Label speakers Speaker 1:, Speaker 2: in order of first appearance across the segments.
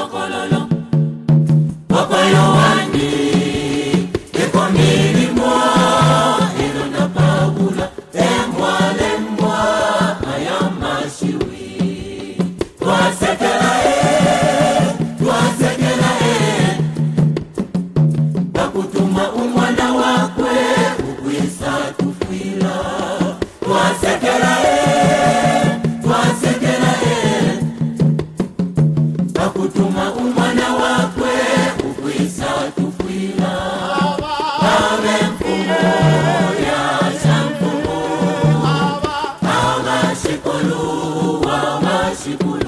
Speaker 1: sokololo pokoyo merciful.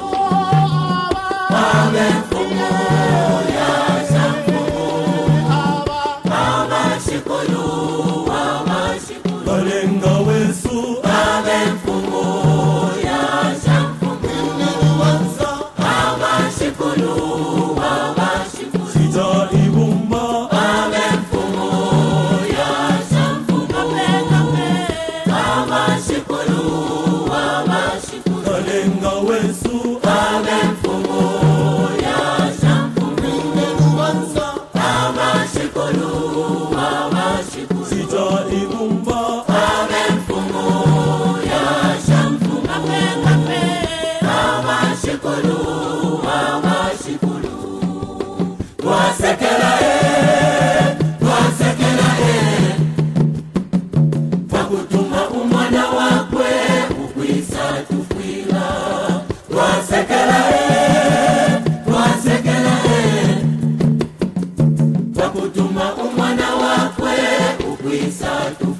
Speaker 1: malenga
Speaker 2: weso
Speaker 1: cha kutuma umwana wakwe ukwisatu